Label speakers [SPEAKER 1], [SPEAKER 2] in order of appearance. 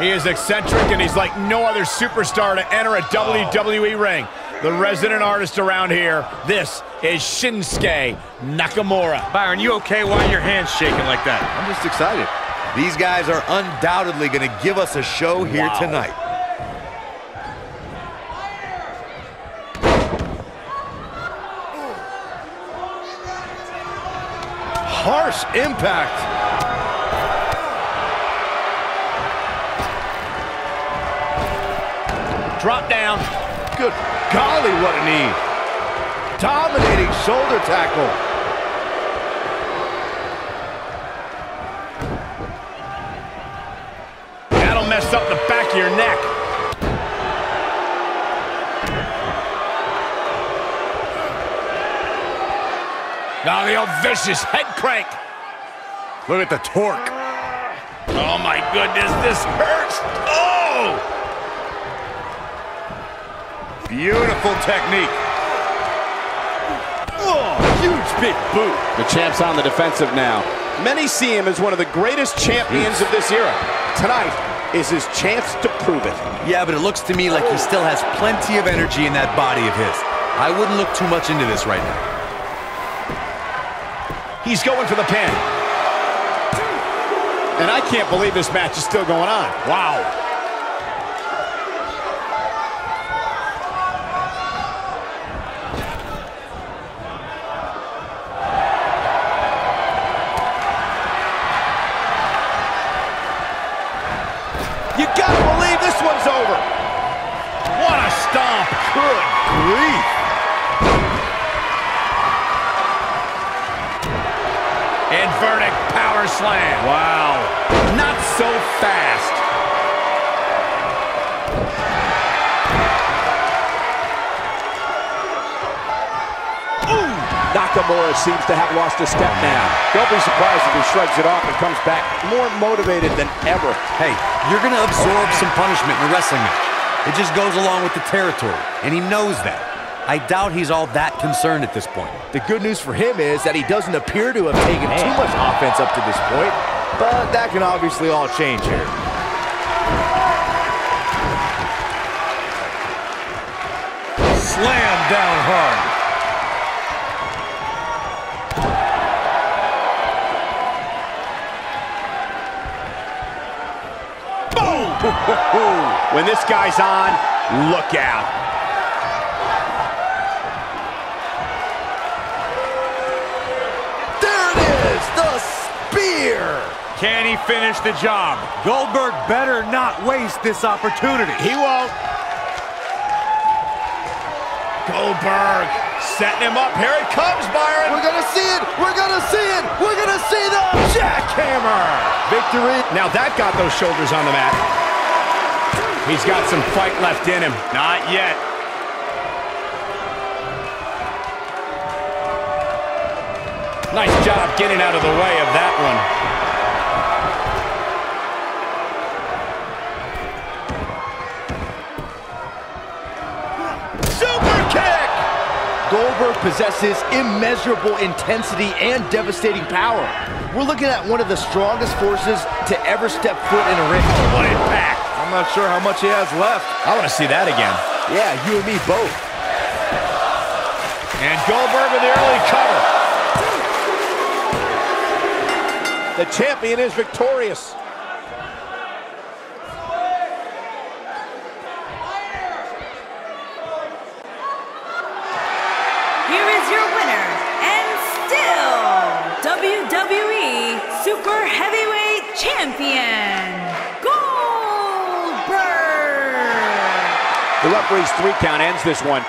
[SPEAKER 1] He is eccentric, and he's like no other superstar to enter a oh. WWE ring. The resident artist around here, this is Shinsuke Nakamura.
[SPEAKER 2] Byron, you okay? Why are your hands shaking like that?
[SPEAKER 3] I'm just excited. These guys are undoubtedly going to give us a show here
[SPEAKER 1] Wow.
[SPEAKER 3] tonight. Harsh impact.
[SPEAKER 1] Drop down.
[SPEAKER 3] Good golly, what a knee. Dominating shoulder tackle.
[SPEAKER 1] That'll mess up the back of your neck. Now the old vicious head crank.
[SPEAKER 3] Look at the torque.
[SPEAKER 1] Oh my goodness, this hurts. Oh!
[SPEAKER 3] Beautiful technique. Oh, huge big boot.
[SPEAKER 4] The champ's on the defensive now. Many see him as one of the greatest champions of this era. Tonight is his chance to prove it.
[SPEAKER 3] Yeah, but it looks to me like he oh. still has plenty of energy in that body of his. I wouldn't look too much into this right now.
[SPEAKER 1] He's going for the pin.
[SPEAKER 4] And I can't believe this match is still going on.
[SPEAKER 1] Wow.
[SPEAKER 4] You gotta believe this one's over.
[SPEAKER 1] What a stomp.
[SPEAKER 3] Good grief.
[SPEAKER 1] Inverted power slam. Wow. Not so fast.
[SPEAKER 4] Nakamura seems to have lost a step now. Don't be surprised if he shrugs it off and comes back more motivated than ever.
[SPEAKER 3] Hey, you're going to absorb some punishment in a wrestling match. It just goes along with the territory, and he knows that. I doubt he's all that concerned at this point.
[SPEAKER 5] The good news for him is that he doesn't appear to have taken too much offense up to this point, but that can obviously all change here.
[SPEAKER 2] Slam down hard.
[SPEAKER 4] When this guy's on, look out.
[SPEAKER 3] There it is, the spear.
[SPEAKER 2] Can he finish the job? Goldberg better not waste this opportunity.
[SPEAKER 1] He won't. Goldberg setting him up. Here it comes, Byron.
[SPEAKER 3] We're going to see it. We're going to see it. We're going to see the jackhammer.
[SPEAKER 1] Victory. Now that got those shoulders on the mat. He's got some fight left in him. Not yet. Nice job getting out of the way of that one.
[SPEAKER 5] Super kick! Goldberg possesses immeasurable intensity and devastating power. We're looking at one of the strongest forces to ever step foot in a ring.
[SPEAKER 1] What impact.
[SPEAKER 3] I'm not sure how much he has left.
[SPEAKER 1] I want to see that again.
[SPEAKER 5] Yeah, you and me both.
[SPEAKER 1] And Goldberg with the early cover.
[SPEAKER 4] The champion is victorious.
[SPEAKER 6] Here is your winner, and still WWE Super Heavyweight Champion,
[SPEAKER 4] Three count ends this one.